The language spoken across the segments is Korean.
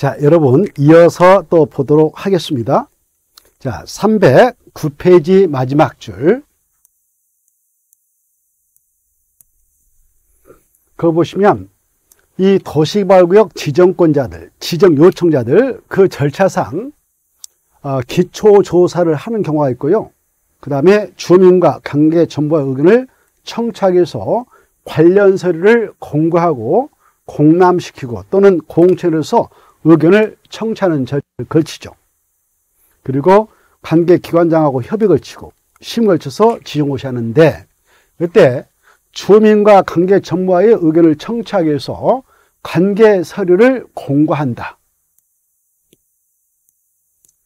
자, 여러분 이어서 또 보도록 하겠습니다. 자, 309페이지 마지막 줄. 그거 보시면 이 도시개발구역 지정권자들, 지정 요청자들 그 절차상 어, 기초조사를 하는 경우가 있고요. 그 다음에 주민과 관계 정보의 의견을 청착해서 관련 서류를 공고하고 공람시키고 또는 공채로서 의견을 청취하는 절차를 걸치죠. 그리고 관계 기관장하고 협의 걸치고 심 걸쳐서 지정고시 하는데 그때 주민과 관계 전무와의 의견을 청취하기 위해서 관계 서류를 공고한다.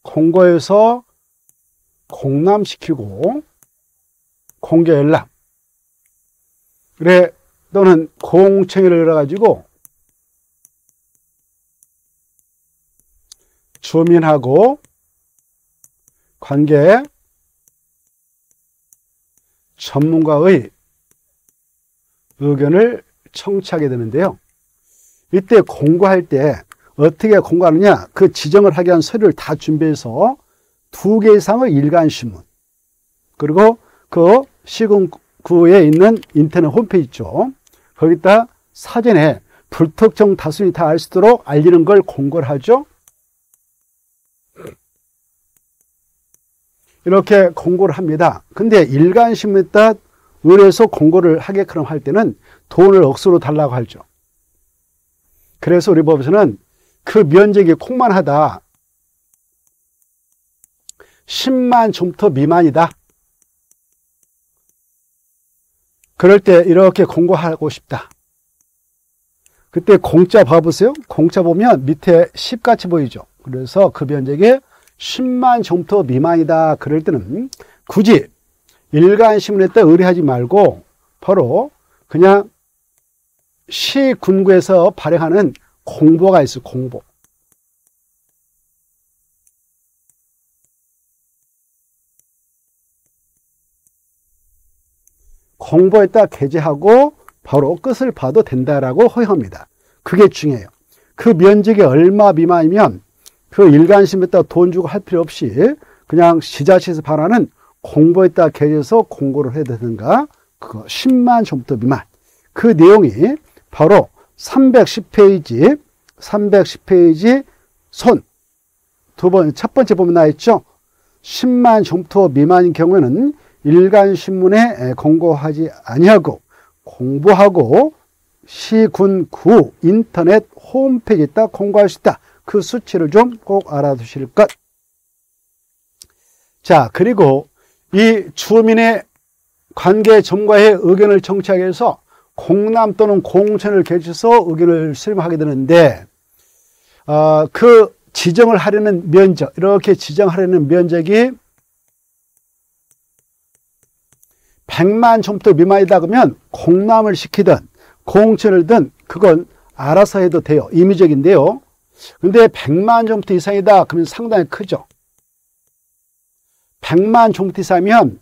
공고해서 공람시키고 공개 연락 그래 또는 공청회를 열어가지고 주민하고 관계 전문가의 의견을 청취하게 되는데요. 이때 공고할 때 어떻게 공고하느냐 그 지정을 하게 한 서류를 다 준비해서 두 개 이상의 일간신문 그리고 그 시군구에 있는 인터넷 홈페이지 있죠. 거기다 사전에 불특정 다수인이 다 알 수 있도록 알리는 걸 공고를 하죠. 이렇게 공고를 합니다. 근데 일간신문에다 의뢰해서 공고를 하게끔 할 때는 돈을 억수로 달라고 하죠. 그래서 우리 법에서는 그 면적이 콩만 하다. 10만 점터 미만이다. 그럴 때 이렇게 공고하고 싶다. 그때 공짜 봐보세요. 공짜 보면 밑에 10같이 보이죠. 그래서 그 면적이 10만 점터 미만이다. 그럴 때는 굳이 일간신문에다 의뢰하지 말고 바로 그냥 시 군구에서 발행하는 공보가 있어 공보. 공보에다 게재하고 바로 끝을 봐도 된다라고 허용합니다. 그게 중요해요. 그 면적이 얼마 미만이면 그 일간신문에다 돈 주고 할 필요 없이 그냥 지자체에서 발하는 공보에다 게재해서 공고를 해야 되는가 그거 10만 점부터 미만 그 내용이 바로 310페이지 310페이지 손 두 번, 첫 번째 보면 나와 있죠. 10만 점토 미만인 경우에는 일간신문에 공고하지 아니하고 공부하고 시군 구 인터넷 홈페이지에다 공고할 수 있다. 그 수치를 좀 꼭 알아두실 것. 자, 그리고 이 주민의 관계 전과의 의견을 청취하기 위해서 공람 또는 공천을 개최해서 의견을 수렴하게 되는데 어, 그 지정을 하려는 면적 이렇게 지정하려는 면적이 100만 점부터 미만이다 그러면 공람을 시키든 공천을 든 그건 알아서 해도 돼요. 임의적인데요. 근데 100만 점부터 이상이다 그러면 상당히 크죠. 100만 종부터 이상이면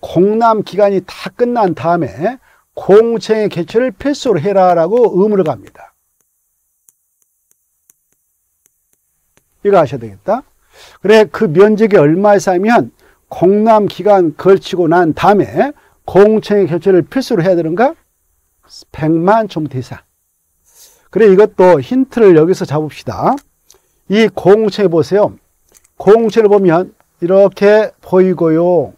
공람 기간이 다 끝난 다음에 공청회 개최를 필수로 해라라고 의무를 갑니다. 이거 아셔야 되겠다. 그래 그 면적이 얼마 이상이면 공람 기간 걸치고 난 다음에 공청회 개최를 필수로 해야 되는가? 100만 종부터 이상. 그래 이것도 힌트를 여기서 잡읍시다. 이 공청회 보세요. 공청회를 보면 이렇게 보이고요.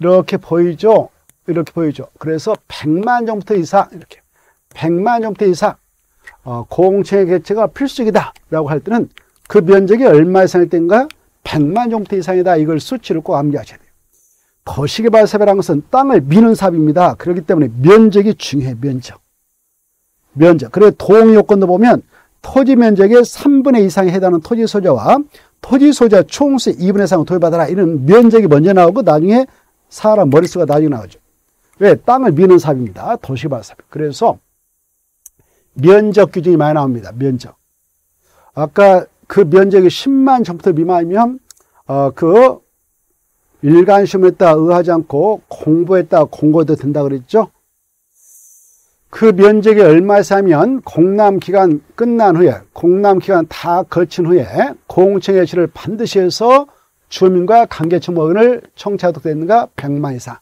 이렇게 보이죠? 이렇게 보이죠. 그래서 100만 정부터 이상 이렇게 100만 정부터 이상 어, 공채 개체가 필수이다 라고 할 때는 그 면적이 얼마 이상일 때인가 100만 정부터 이상이다 이걸 수치를 꼭 암기하셔야 돼요. 거시개발 사업이라는 것은 땅을 미는 사업입니다. 그렇기 때문에 면적이 중요해 면적. 면적. 그래 동의 요건도 보면 토지 면적의 3분의 이상에 해당하는 토지 소재와 토지 소재 총수의 2분의 3을 도입받아라. 이런 면적이 먼저 나오고 나중에 사람 머릿수가 나중에 나오죠. 왜? 땅을 미는 사업입니다. 도시발 사업. 그래서 면적 규정이 많이 나옵니다. 면적. 아까 그 면적이 10만 정부터 미만이면 어, 그 일간 시험했다 의하지 않고 공부했다 공고도 된다 그랬죠. 그 면적이 얼마에서 하면 공람 기간 끝난 후에 공람 기간 다 거친 후에 공청회 실을 반드시 해서 주민과 관계청원을 청취하도록 되는가 100만 이상.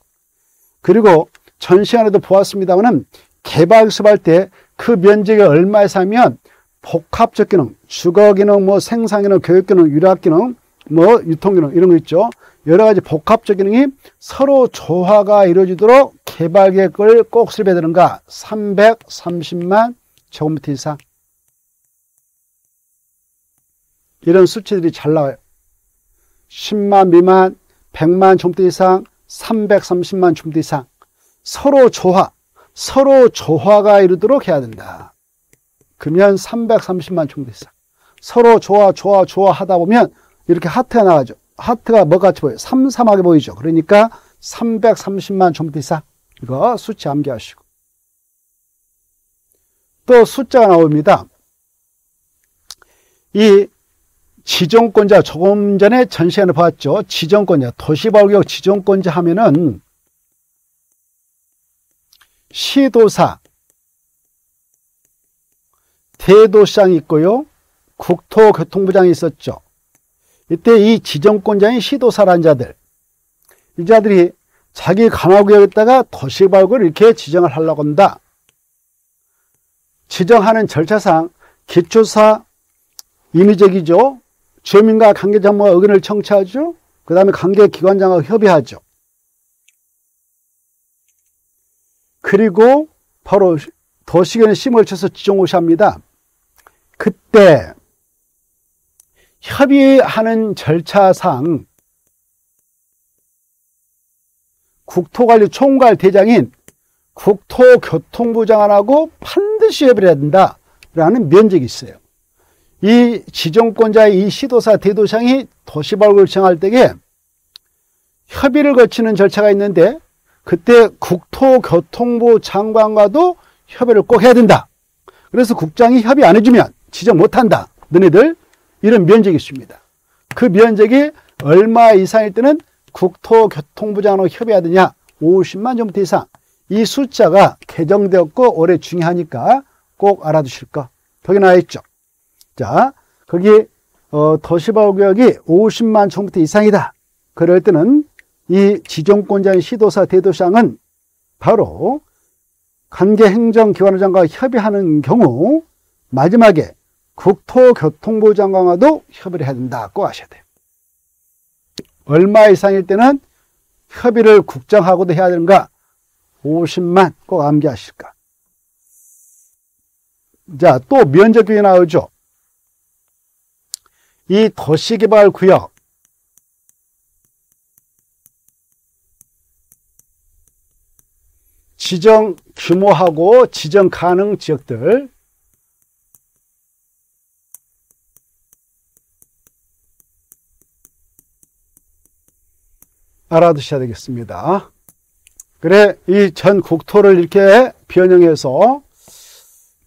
그리고 전 시간에도 보았습니다만은 개발 수업할 때 그 면적이 얼마에서 하면 복합적 기능, 주거 기능, 뭐 생산 기능, 교육 기능, 유학 기능, 뭐 유통 기능 이런 거 있죠. 여러 가지 복합적 기능이 서로 조화가 이루어지도록 개발 계획을 꼭 수립해야 되는가? 330만 제곱미터 이상. 이런 수치들이 잘 나와요. 10만 미만, 100만 제곱미터 이상, 330만 제곱미터 이상. 서로 조화, 서로 조화가 이루도록 해야 된다. 그러면 330만 제곱미터 이상. 서로 조화, 조화, 조화 하다 보면 이렇게 하트가 나가죠. 하트가 뭐같이 보여요? 삼삼하게 보이죠. 그러니까 330만 제곱미터 이상. 이거 수치 암기하시고. 또 숫자가 나옵니다. 이 지정권자 조금 전에 전 시간에 봤죠. 지정권자 도시발구역 지정권자 하면은 시도사 대도시장이 있고요. 국토교통부장이 있었죠. 이때 이 지정권자인 시도사란 자들 이 자들이 자기 관할구역에다가 도시발구를 이렇게 지정을 하려고 한다. 지정하는 절차상 기초사 임의적이죠. 주민과 관계자와 의견을 청취하죠. 그 다음에 관계기관장과 협의하죠. 그리고 바로 도시계는 심을 쳐서 지정오시 합니다. 그때 협의하는 절차상 국토관리 총괄 대장인 국토교통부 장관하고 반드시 협의를 해야 된다라는 면적이 있어요. 이 지정권자의 이 시도사 대도시장이 도시발굴을 정할 때에 협의를 거치는 절차가 있는데 그때 국토교통부 장관과도 협의를 꼭 해야 된다. 그래서 국장이 협의 안 해주면 지정 못한다. 너네들 이런 면적이 있습니다. 그 면적이 얼마 이상일 때는 국토교통부장으로 협의하느냐 50만 정도 이상 이 숫자가 개정되었고 올해 중요하니까 꼭 알아두실 거 거기 나와 있죠. 자 거기 어, 도시보구역이 50만 정도 이상이다. 그럴 때는 이 지정권자인 시도사 대도시장은 바로 관계행정기관장과 협의하는 경우 마지막에 국토교통부 장관과도 협의를 해야 된다고 하셔야 돼요. 얼마 이상일 때는 협의를 국정하고도 해야 되는가? 50만 꼭 암기하실까? 자, 또 면적규이 나오죠. 이 도시개발구역 지정 규모하고 지정 가능 지역들 알아두셔야 되겠습니다. 그래 이 전 국토를 이렇게 변형해서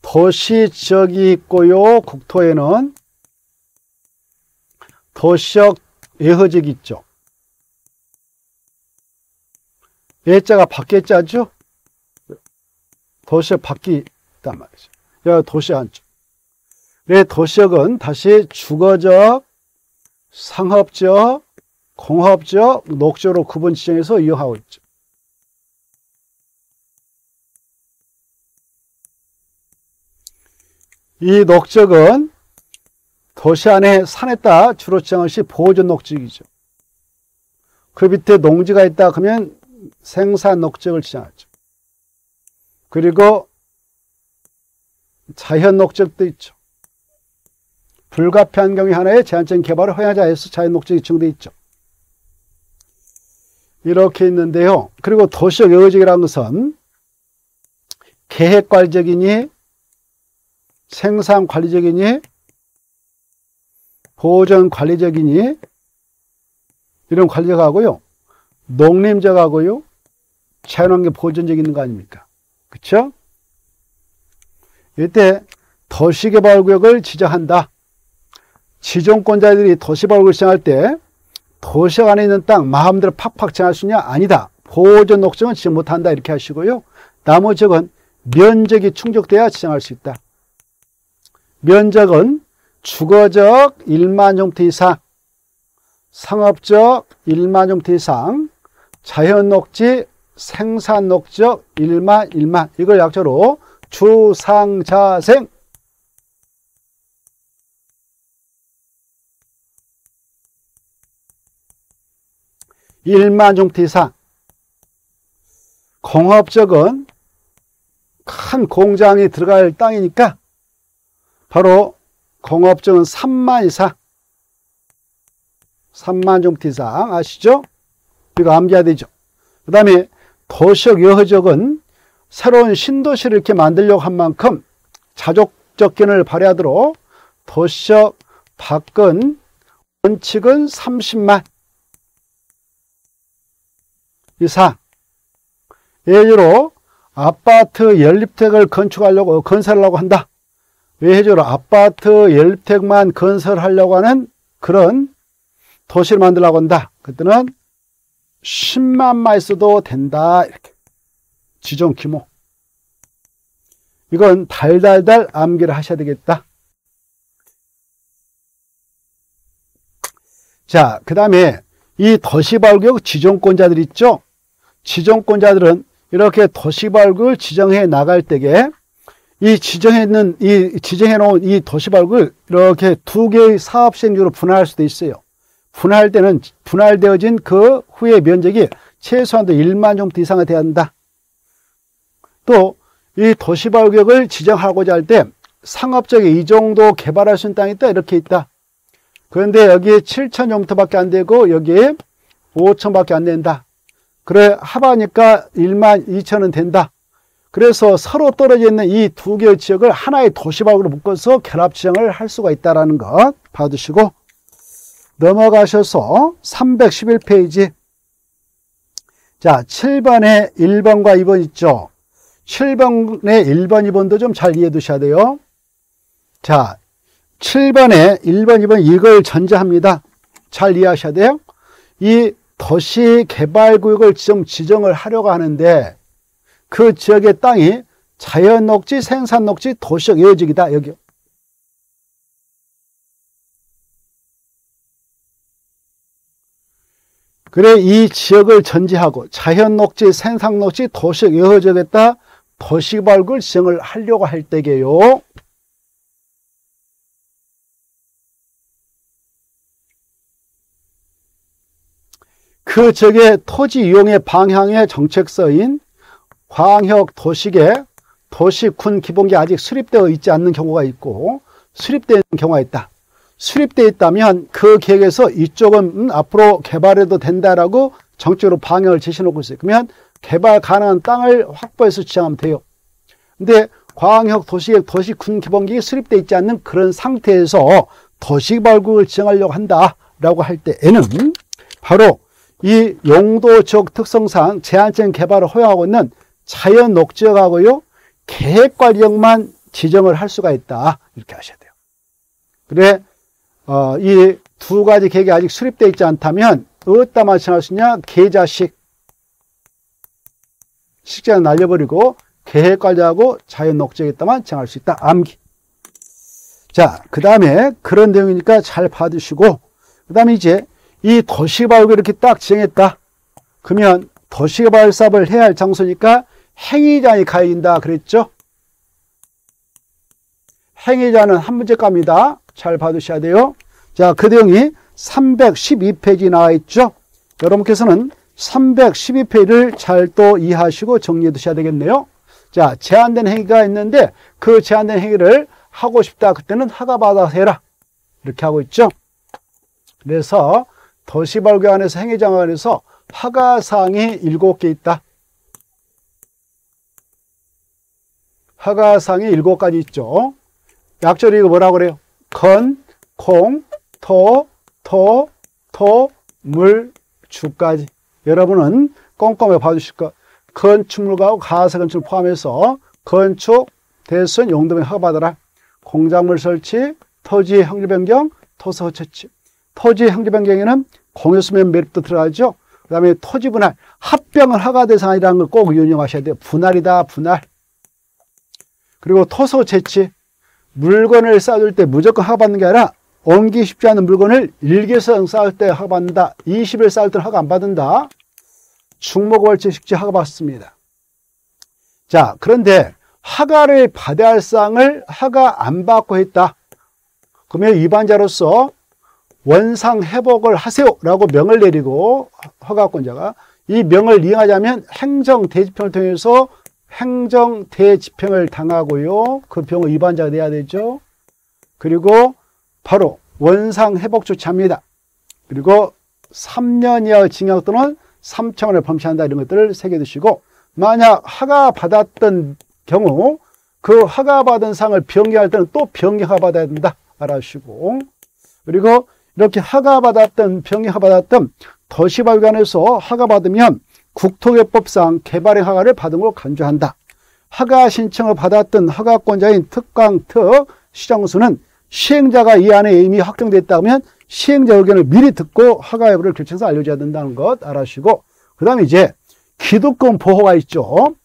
도시 지역이 있고요. 국토에는 도시역 예허지역이 있죠. 예자가 밖에 자죠. 도시역 밖이 있단 말이죠. 여기 도시 안쪽. 왜 도시역은 다시 주거적, 상업적, 공업적, 녹조로 구분 지정해서 이용하고 있죠. 이 녹적은 도시 안에 산에다 주로 지정한 것이 보존 녹적이죠. 그 밑에 농지가 있다 그러면 생산 녹적을 지정하죠. 그리고 자연 녹적도 있죠. 불가피한 경우 하나의 제한적인 개발을 허용하자 해서 자연 녹적이 지정되어 있죠. 이렇게 있는데요. 그리고 도시적 여지이라는 것은 계획관리적이니 생산관리적이니 보존관리적이니 이런 관리적 하고요. 농림적 하고요. 자연환경 보존적 있는 거 아닙니까? 그렇죠? 이때 도시개발구역을 지정한다. 지정권자들이 도시개발구역을 지정할 때 도시역 안에 있는 땅 마음대로 팍팍 정할 수 있냐? 아니다. 보존 녹정은 지정 못한다 이렇게 하시고요. 나머지 적은 면적이 충족돼야 지정할 수 있다. 면적은 주거적 1만 종태 이상, 상업적 1만 종태 이상, 자연녹지, 생산녹지적 1만 1만 이걸 약자로 주상자생 1만 종태 이상 공업적은 큰 공장이 들어갈 땅이니까 바로 공업적은 3만 이상 3만 종태 이상 아시죠? 이거 암기해야 되죠. 그 다음에 도시역 여허적은 새로운 신도시를 이렇게 만들려고 한 만큼 자족적 견을 발휘하도록 도시역 밖은 원칙은 30만 이상 예외로 아파트 연립택을 건축하려고 건설하려고 한다. 외해적으로 아파트 연립택만 건설하려고 하는 그런 도시를 만들려고 한다. 그때는 10만마 있어도 된다. 이렇게 지정 규모. 이건 달달달 암기를 하셔야 되겠다. 자, 그 다음에 이 도시발구역 지정권자들 있죠? 지정권자들은 이렇게 도시발구를 지정해 나갈 때에 이 지정해 있는 이 지정해 놓은 이 도시발구를 이렇게 두 개의 사업 시행주로 분할할 수도 있어요. 분할 때는 분할되어진 그 후의 면적이 최소한도 1만 정도 이상이 돼야 한다. 또 이 도시발구역을 지정하고자 할 때 상업적인 이 정도 개발할 수 있는 땅이 있다 이렇게 있다. 그런데 여기에 7천 정도밖에 안 되고 여기에 5천밖에 안 된다. 그래 합하니까 1만 2천은 된다. 그래서 서로 떨어져 있는 이 두 개의 지역을 하나의 도시박으로 묶어서 결합 지정을 할 수가 있다는 것 봐두시고 넘어가셔서 311페이지 자 7번에 1번과 2번 있죠. 7번에 1번, 2번도 좀 잘 이해해 두셔야 돼요. 자 7번에 1번, 2번 이걸 전제합니다. 잘 이해하셔야 돼요. 이 도시 개발구역을 좀 지정을 하려고 하는데 그 지역의 땅이 자연 녹지, 생산 녹지, 도시적 예지이다 여기. 그래 이 지역을 전제하고 자연 녹지, 생산 녹지, 도시적 여지역에다 도시개발구역을 지정을 하려고 할 때게요. 그 지역의 토지 이용의 방향의 정책서인 광역 도시계 도시군 기본계 아직 수립되어 있지 않는 경우가 있고 수립된 경우가 있다. 수립되어 있다면 그 계획에서 이쪽은 음, 앞으로 개발해도 된다라고 정적으로 방향을 제시해놓고 있어요. 그러면 개발 가능한 땅을 확보해서 지정하면 돼요. 근데 광역 도시계획 도시군 기본계획이 수립되어 있지 않는 그런 상태에서 도시발국을 지정하려고 한다라고 할 때에는 바로 이 용도 지역 특성상 제한적인 개발을 허용하고 있는 자연 녹지역하고요 계획관리역만 지정을 할 수가 있다. 이렇게 하셔야 돼요. 그래 어, 이 두 가지 계획이 아직 수립되어 있지 않다면 어디다만 정할 수 있냐? 계좌식. 식재는 날려버리고 계획관리하고 자연 녹지역에다만 정할 수 있다. 암기. 자 그 다음에 그런 내용이니까 잘 봐두시고 그 다음에 이제 이 도시개발을 이렇게 딱 지정했다. 그러면 도시개발 사업을 해야 할 장소니까 행위자이 가해진다 그랬죠? 행위자는 한 문제 갑니다. 잘 봐두셔야 돼요. 자, 그 내용이 312페이지 나와 있죠? 여러분께서는 312페이지를 잘 또 이해하시고 정리해 두셔야 되겠네요. 자, 제한된 행위가 있는데 그 제한된 행위를 하고 싶다. 그때는 허가받아서 해라. 이렇게 하고 있죠. 그래서 도시발교 안에서 행위장 안에서 허가사항이 일곱 개 있다. 허가사항이 일곱 가지 있죠. 약절이 이거 뭐라고 그래요? 건, 콩, 토, 토, 토, 물, 주까지. 여러분은 꼼꼼히 봐주실 것. 건축물과 가사 건축을 포함해서 건축, 대선, 용도면 허가받아라. 공작물 설치, 토지 형질 변경, 토서 허처치. 토지 형질 변경에는 공유수면 매립도 들어가죠. 그 다음에 토지 분할, 합병을 허가 대상이라는 걸 꼭 유념하셔야 돼요. 분할이다, 분할. 그리고 토소 채취. 물건을 쌓을 때 무조건 허가받는 게 아니라 옮기 쉽지 않은 물건을 일개성 쌓을 때 허가받는다. 20일 쌓을 때는 허가 안 받는다. 중목월치 식지 허가받습니다. 자, 그런데 허가를 받아야 할 사항을 허가 안 받고 했다. 그러면 위반자로서 원상 회복을 하세요라고 명을 내리고 허가권자가 이 명을 이행하자면 행정 대집행을 통해서 행정 대집행을 당하고요. 그 병을 위반자가 돼야 되죠. 그리고 바로 원상 회복 조치합니다. 그리고 3년 이하 징역 또는 3천 원을 범죄한다 이런 것들을 새겨 두시고 만약 허가 받았던 경우 그 허가 받은 상을 변경할 때는 또 변경허가 받아야 된다 알아주시고 그리고 이렇게 허가 받았던 변경허가 받았던 도시발관에서 허가 받으면 국토개법상 개발의 허가를 받은 걸 간주한다. 허가 신청을 받았던 허가권자인 특광특 시정수는 시행자가 이 안에 이미 확정됐다면 시행자 의견을 미리 듣고 허가 여부를 결정해서 알려줘야 된다는 것 알아주시고 그 다음에 이제 기득권 보호가 있죠.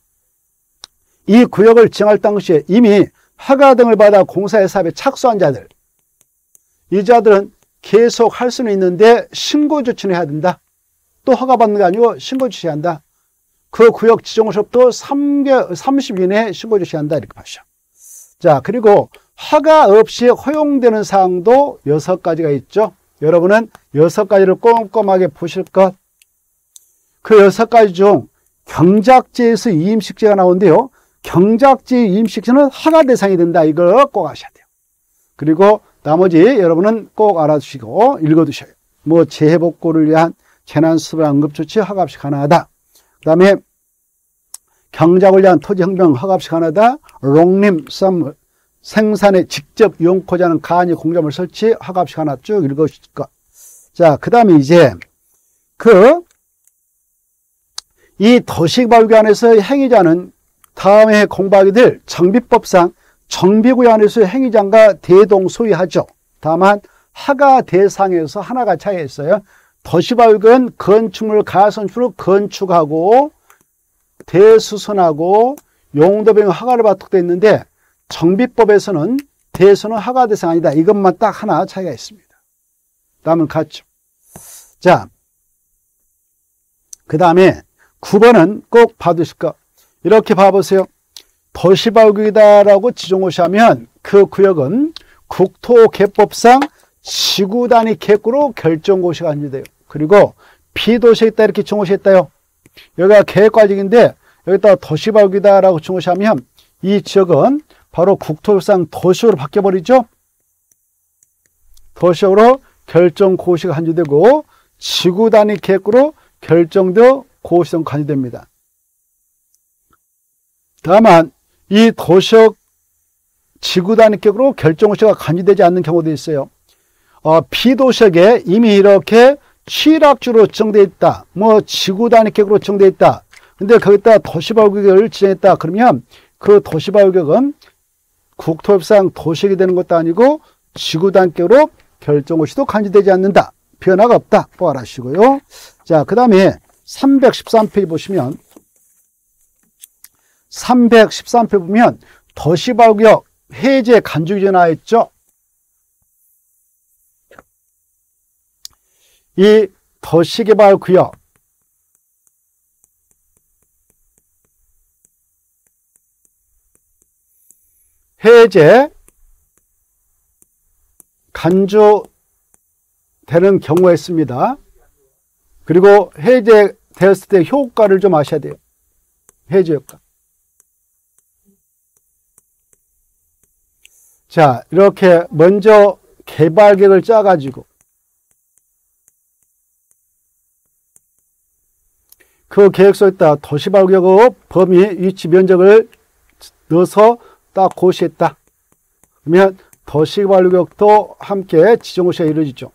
이 구역을 지정할 당시에 이미 허가 등을 받아 공사의 사업에 착수한 자들 이 자들은 계속 할 수는 있는데 신고 조치는 해야 된다. 또 허가 받는 게 아니고 신고 조치한다. 그 구역 3개, 30일 이내에 신고 조치한다. 이렇게 봐죠. 자, 그리고 허가 없이 허용되는 사항도 6가지가 있죠. 여러분은 6가지를 꼼꼼하게 보실 것. 그 6가지 중 경작지에서 이임식제가 나오는데요. 경작지 이임식제는 허가 대상이 된다. 이걸 꼭 아셔야 돼요. 그리고 나머지 여러분은 꼭 알아두시고 읽어두셔요. 뭐 재해복구를 위한 재난수습 응급조치 허가없이 가능하다. 그 다음에 경작을 위한 토지혁명 허가없이 가능하다. 롱림 썸 생산에 직접 이용코자 하는 간이 공점을 설치 허가없이 가능하다. 쭉 읽으실 것. 자, 그 다음에 이제 그 이 도시발관에서 행위자는 다음에 공부하게 될 정비법상 정비구역에서 행위장과 대동소이하죠. 다만 하가 대상에서 하나가 차이 있어요. 도시발견 건축물 가선주로 건축하고 대수선하고 용도병 허가를 받도록 되어 있는데 정비법에서는 대수는 허가 대상 아니다. 이것만 딱 하나 차이가 있습니다. 다음은 같죠. 자, 그 다음에 9번은 꼭 봐두실 거. 이렇게 봐보세요. 도시발구이다라고 지정호시하면 그 구역은 국토개법상 지구 단위 계획으로 결정고시가 안주돼요. 그리고 비도시에 있다 이렇게 정호시했다요. 여기가 계획과정인데 여기다 도시발구이다라고 정호시하면 이 지역은 바로 국토상 도시로 바뀌어버리죠. 도시로 결정고시가 한주되고 지구 단위 계획으로 결정되어 고시성 간주됩니다. 다만 이 도시역 지구 단위격으로 결정고시가 간주되지 않는 경우도 있어요. 어, 비도시역에 이미 이렇게 취락주로 지정되어 있다. 뭐 지구 단위격으로 지정되어 있다. 근데 거기다 도시발구역을 지정했다. 그러면 그 도시발구역은 국토협상 도시역이 되는 것도 아니고 지구 단격으로 결정고시도 간주되지 않는다. 변화가 없다. 꼭 알아주시고요. 자, 그 다음에 313페이지 보시면 313페이지 보면 도시발구역 해제 간주기 나와있죠. 이 도시개발구역 해제 간주되는 경우가 있습니다. 그리고 해제되었을 때 효과를 좀 아셔야 돼요. 해제 효과. 자, 이렇게 먼저 개발 계획을 짜가지고 그 계획서에다 도시발구역 범위 위치 면적을 넣어서 딱 고시했다. 그러면 도시발구역도 함께 지정고시가 이루어지죠.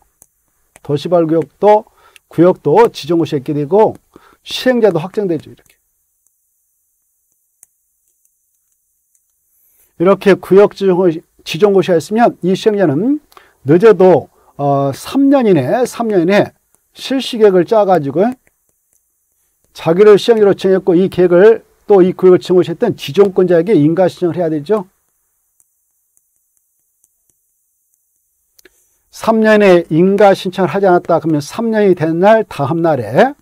도시발구역도 구역도 지정고시가 있게 되고 시행자도 확정되죠. 이렇게. 이렇게 구역 지정고시, 지정고시하였으면 이 시행자는 늦어도 어, 3년 이내 3년 이내 실시계획을 짜가지고 자기를 시행자로 정했고 이 계획을 또 이 구역을 증오시했던 지정권자에게 인가 신청을 해야 되죠. 3년에 인가 신청을 하지 않았다 그러면 3년이 된 날 다음 날에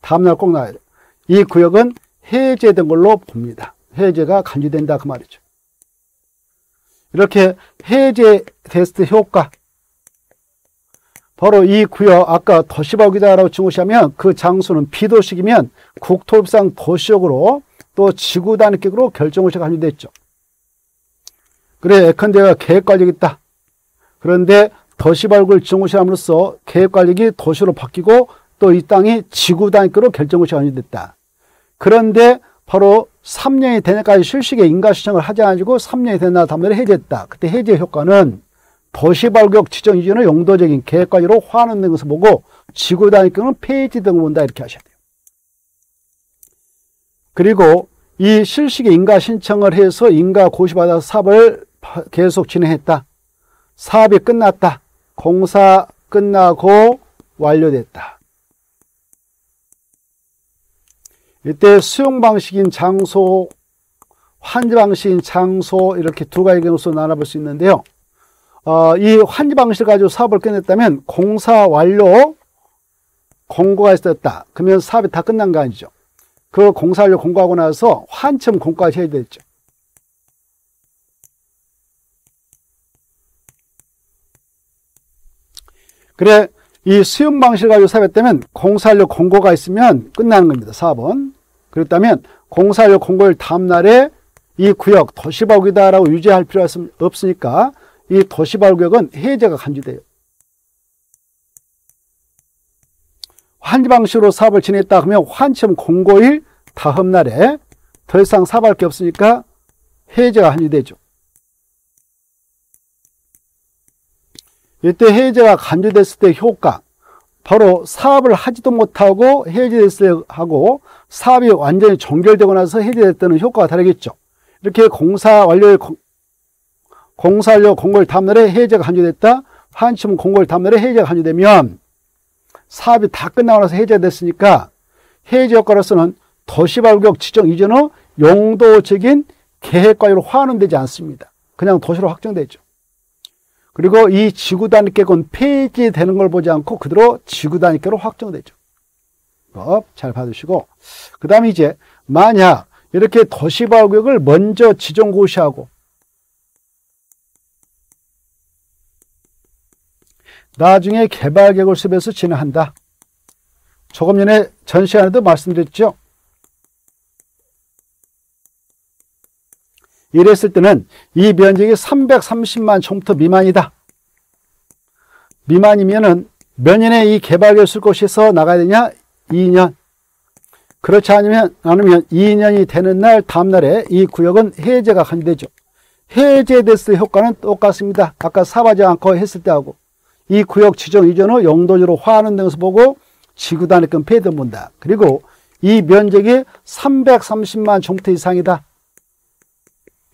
다음 날 꼭 나와야 돼요. 이 구역은 해제된 걸로 봅니다. 해제가 간주된다 그 말이죠. 이렇게 해제됐을 때 효과 바로 이 구역 아까 도시박이다라고 증오시하면 그 장소는 비도식이면 국토법상 도시역으로 또 지구 단위격으로 결정호시가 간주됐죠. 그래 예컨대가 계획관리겠다. 그런데 도시발굴 증오시함으로써 계획관리기 도시로 바뀌고 또 이 땅이 지구 단위격으로 결정호시가 간주됐다. 그런데 바로 3년이 되는 까지 실시에 인가 신청을 하지 않고 3년이 되나 다음에 해제했다. 그때 해제 효과는 도시 발격 지정 이전의 용도적인 계획 관리로 환원된 것을 보고 지구 단위격은 폐지 등을 본다 이렇게 하셔야 돼요. 그리고 이 실시에 인가 신청을 해서 인가 고시받아서 사업을 계속 진행했다. 사업이 끝났다. 공사 끝나고 완료됐다. 이때 수용 방식인 장소, 환지 방식인 장소 이렇게 두 가지 경우로 나눠볼 수 있는데요. 어, 이 환지 방식을 가지고 사업을 끝냈다면 공사 완료 공고가 있었다. 그러면 사업이 다 끝난 거 아니죠. 그 공사 완료 공고하고 나서 한참 공고가 해야 되죠. 그래 이 수용 방식을 가지고 사업했다면 공사료 공고가 있으면 끝나는 겁니다. 4번. 그렇다면 공사료 공고일 다음날에 이 구역 도시발구이다라고 유지할 필요가 없으니까 이 도시발구역은 해제가 간주돼요. 환지 방식으로 사업을 진행했다 그러면 환점 공고일 다음날에 더 이상 사업할 게 없으니까 해제가 간주되죠. 이때 해제가 간주됐을 때 효과 바로 사업을 하지도 못하고 해제됐을 때 하고 사업이 완전히 종결되고 나서 해제됐다는 효과가 다르겠죠. 이렇게 공사 완료 공사 완료 공고일 다음날에 해제가 간주됐다. 한침 공고일 다음날에 해제가 간주되면 사업이 다 끝나고 나서 해제됐으니까 해제 효과로서는 도시발격 지정 이전의 용도적인 계획관리로 환원되지 않습니다. 그냥 도시로 확정되죠. 그리고 이 지구 단위계획은 폐지되는 걸 보지 않고 그대로 지구 단위계로 확정되죠. 잘 받으시고 그 다음에 이제 만약 이렇게 도시 발구역을 먼저 지정고시하고 나중에 개발 계획을 수립해서 진행한다. 조금 전에 전 시간에도 말씀드렸죠. 이랬을 때는 이 면적이 330만 총터 미만이다. 미만이면은 몇 년에 이 개발을 쓸 곳에서 나가야 되냐? 2년. 그렇지 않으면, 않으면 2년이 되는 날, 다음 날에 이 구역은 해제가 간주되죠. 해제됐을 효과는 똑같습니다. 아까 사바지 않고 했을 때하고. 이 구역 지정 이전후 용도지로 화하는 등에서 보고 지구단위권 폐등 본다. 그리고 이 면적이 330만 총터 이상이다.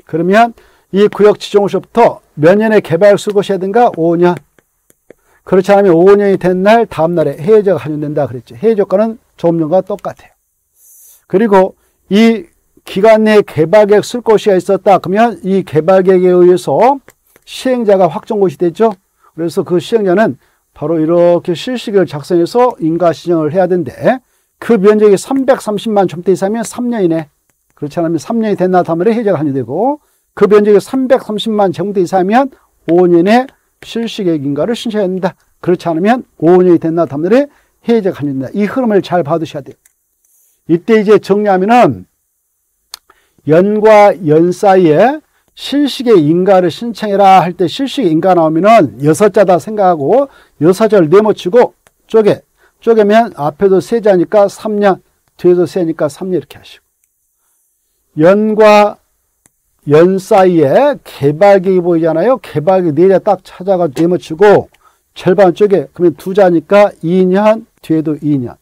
그러면 이 구역 지정호시부터 몇 년의 개발 수고시야든가 5년. 그렇지 않으면 5년이 된 날 다음 날에 해제가 환원된다 그랬죠. 효과는 조업령과 똑같아요. 그리고 이 기간 내에 개발계획 쓸 곳이 있었다. 그러면 이 개발계획에 의해서 시행자가 확정 곳이 되죠. 그래서 그 시행자는 바로 이렇게 실시계획을 작성해서 인가 신청을 해야 되는데 그 면적이 330만 점대 이상이면 3년이네. 그렇지 않으면 3년이 된나 다음에 해제가 한정되고 그 면적이 330만 제곱대 이상이면 5년에 실시계획 인가를 신청해야 된다. 그렇지 않으면 5년이 된나 다음에 해제가 한정된다. 이 흐름을 잘 봐두셔야 돼요. 이때 이제 정리하면은 연과 연 사이에 실시계 인가를 신청해라 할 때 실시계 인가 나오면은 여섯 자다 생각하고 여섯 자를 네모치고 쪼개 쪼개면 앞에도 세 자니까 3년 뒤에도 세니까 3년 이렇게 하시고 연과 연 사이에 개발계획이 보이잖아요. 개발계획 네자 딱 찾아가 네모치고 절반 쪽에 그러면 두 자니까 2년 뒤에도 2년.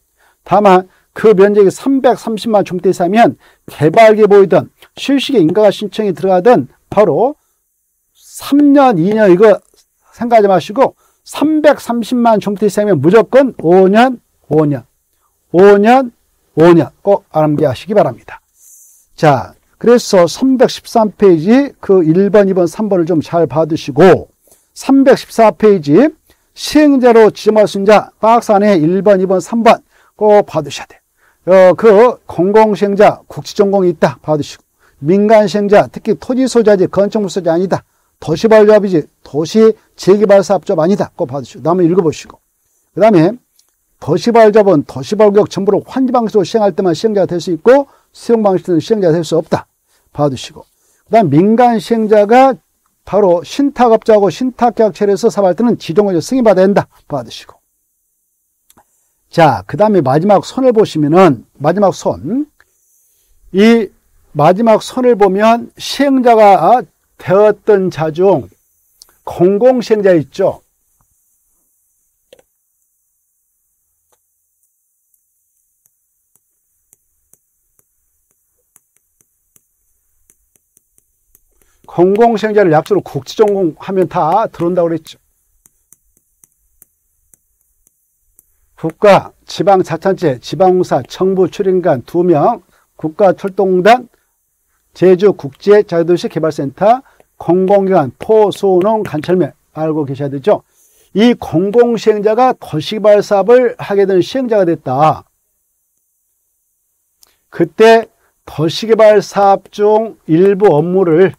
다만 그 면적이 330만 중대 이상이면 개발계획 보이던 실시계 인가가 신청이 들어가던 바로 3년, 2년 이거 생각하지 마시고 330만 중대 이상이면 무조건 5년, 5년, 5년, 5년 꼭 암기하시기 바랍니다. 자, 그래서 313페이지 그 1번, 2번, 3번을 좀잘 받으시고 314페이지 시행자로 지정할 수 있는 자 박스 안에 1번, 2번, 3번 꼭 받으셔야 돼요. 어, 그 공공시행자 국지전공이 있다 받으시고 민간시행자 특히 토지소자지 건축물소자 아니다. 도시발조합이지 도시재개발사업조합 아니다. 꼭 받으시고 다음에 읽어보시고 그 다음에 도시발조합은 도시발교육 전부를 환지방식으로 시행할 때만 시행자가 될 수 있고 수용 방식은 시행자가 될수 없다. 받으시고 그 다음 민간 시행자가 바로 신탁업자하고 신탁계약 체결해서 사업할 때는 지정원조 승인받아야 된다. 받으시고 자, 그 다음에 마지막 선을 보시면은 마지막 손. 이 마지막 선을 보면 시행자가 되었던 자 중 공공시행자 있죠. 공공시행자를 약수로 국지전공하면 다 들어온다고 그랬죠. 국가, 지방자치단체, 지방공사, 정부 출인관 2명, 국가철도공단, 제주국제자유도시 개발센터, 공공기관, 포수농, 간철매 알고 계셔야 되죠. 이 공공시행자가 도시개발 사업을 하게 된 시행자가 됐다. 그때 도시개발 사업 중 일부 업무를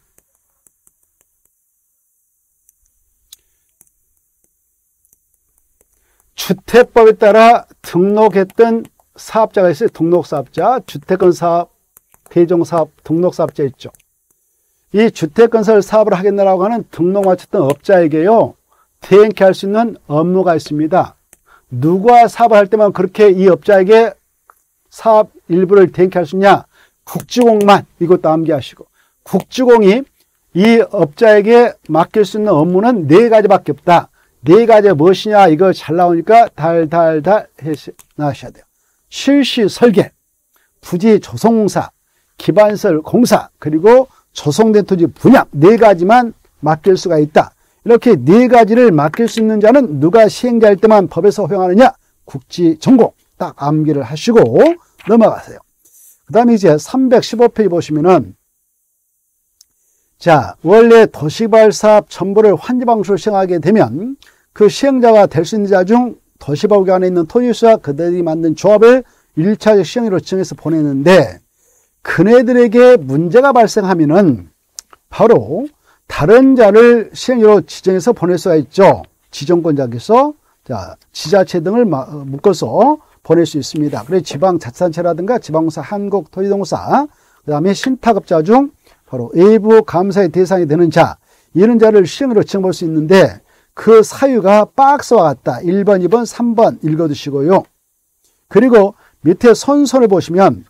주택법에 따라 등록했던 사업자가 있어요. 등록사업자, 주택건사업, 대종사업, 등록사업자 있죠. 이 주택건설 사업을 하겠다라고 하는 등록 마쳤던 업자에게요. 대행케 할 수 있는 업무가 있습니다. 누가 사업을 할 때만 그렇게 이 업자에게 사업 일부를 대행케 할 수 있냐? 국지공만 이것도 암기하시고 국지공이 이 업자에게 맡길 수 있는 업무는 네 가지밖에 없다. 네 가지가 무엇이냐 이거 잘 나오니까 달달달 해나셔야 돼요. 실시 설계, 부지 조성공사, 기반설 공사, 그리고 조성된 토지 분양 네 가지만 맡길 수가 있다. 이렇게 네 가지를 맡길 수 있는 자는 누가 시행자일 때만 법에서 허용하느냐? 국지 전공 딱 암기를 하시고 넘어가세요. 그 다음에 이제 315페이지 보시면은 자 원래 도시발 사업 전부를 환지방수로 시행하게 되면 그 시행자가 될수 있는 자중 도시법규 안에 있는 토지수와 그들이 만든 조합을 1차적 시행으로 지정해서 보내는데 그네들에게 문제가 발생하면은 바로 다른 자를 시행으로 지정해서 보낼 수가 있죠. 지정권자께서 자, 지자체 등을 묶어서 보낼 수 있습니다. 그래서 지방 자치단체라든가 지방공사, 한국 토지동사, 그 다음에 신탁업자 중 바로 외부 감사의 대상이 되는 자, 이런 자를 시행으로 지정할 수 있는데 그 사유가 박스와 같다. 1번, 2번, 3번 읽어두시고요. 그리고 밑에 선선을 보시면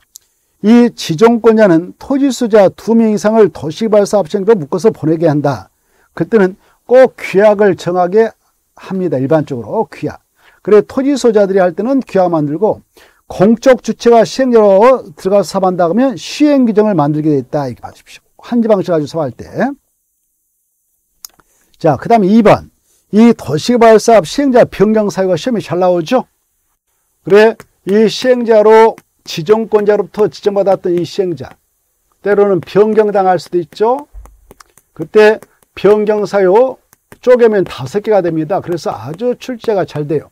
이 지정권자는 토지수자 두명 이상을 도시개발사업청으로 묶어서 보내게 한다. 그때는 꼭 규약을 정하게 합니다. 일반적으로 규약. 그래 토지소자들이 할 때는 규약 만들고 공적 주체가 시행자로 들어가서 사업한다 그러면 시행 규정을 만들게 됐다. 이렇게 봐주십시오. 한지 방식 가지고 사업할 때. 자, 그 다음에 2번. 이 도시개발 사업 시행자 변경 사유가 시험에 잘 나오죠. 그래 이 시행자로 지정권자로부터 지정받았던 이 시행자 때로는 변경당할 수도 있죠. 그때 변경 사유 쪼개면 다섯 개가 됩니다. 그래서 아주 출제가 잘 돼요.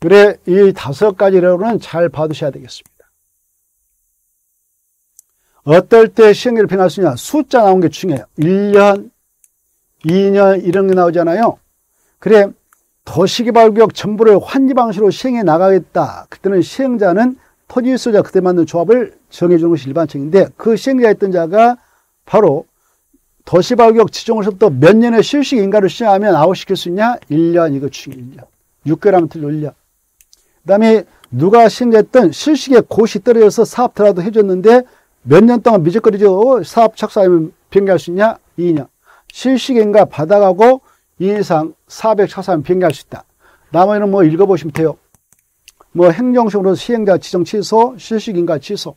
그래 이 다섯 가지로는 잘 받으셔야 되겠습니다. 어떨 때 시행일을 변할 수 있냐 숫자 나온 게 중요해요. 1년, 2년 이런 게 나오잖아요. 그래 도시개발구역 전부를 환지 방식으로 시행해 나가겠다. 그때는 시행자는 토지 소자 그때 맞는 조합을 정해주는 것이 일반적인데 그 시행자였던 자가 바로 도시발구역 지정으로부터 몇 년의 실식 인가를 시행하면 아웃시킬 수 있냐? 1년 이거 중요 1년. 6개월 하면 틀려 1년. 그 다음에 누가 시행했던 실식의 고시 떨어져서 사업 들어도 해줬는데 몇 년 동안 미적거리죠. 사업 착수하면 변경할 수 있냐? 2년. 받아가고 2 이상 400 차사면 변경할 수 있다. 나머지는 뭐 읽어보시면 돼요. 뭐 행정적으로 시행자 지정 취소, 실시인가 취소.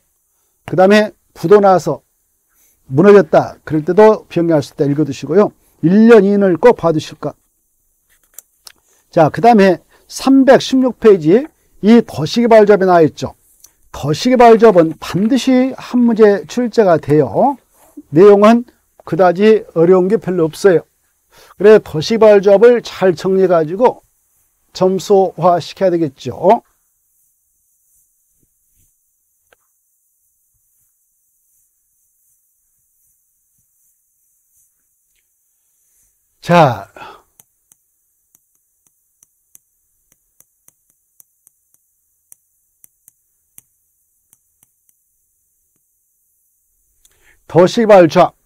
그 다음에 부도 나서 무너졌다. 그럴 때도 변경할 수 있다. 읽어두시고요. 1년 이인을 꼭 봐두실 것. 자, 그 다음에 316페이지 이 도시개발조합에 나와 있죠. 도시개발조합은 반드시 한 문제 출제가 돼요. 내용은 그다지 어려운 게 별로 없어요. 그래 도시발 조합을 잘 정리해 가지고 점수화 시켜야 되겠죠. 자, 도시발 조합.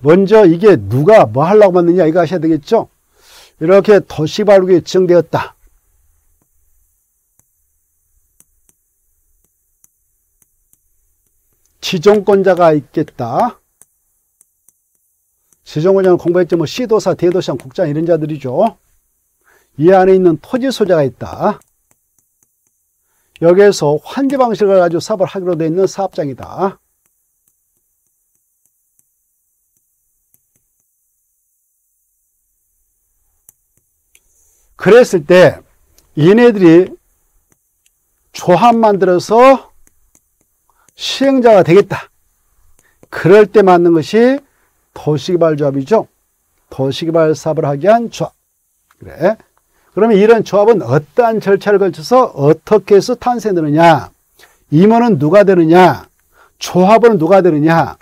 먼저 이게 누가 뭐 하려고 만드냐 이거 하셔야 되겠죠. 이렇게 도시발육이 지정되었다. 지정권자가 있겠다. 지정권자는 공부했죠. 뭐 시도사, 대도시장, 국장 이런 자들이죠. 이 안에 있는 토지 소재가 있다. 여기에서 환지 방식을 가지고 사업을 하기로 되어 있는 사업장이다. 그랬을 때 얘네들이 조합 만들어서 시행자가 되겠다. 그럴 때 맞는 것이 도시개발 조합이죠. 도시개발 사업을 하기 위한 조합. 그래. 그러면 이런 조합은 어떠한 절차를 거쳐서 어떻게 해서 탄생되느냐? 임원은 누가 되느냐? 조합은 누가 되느냐?